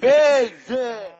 Beijo!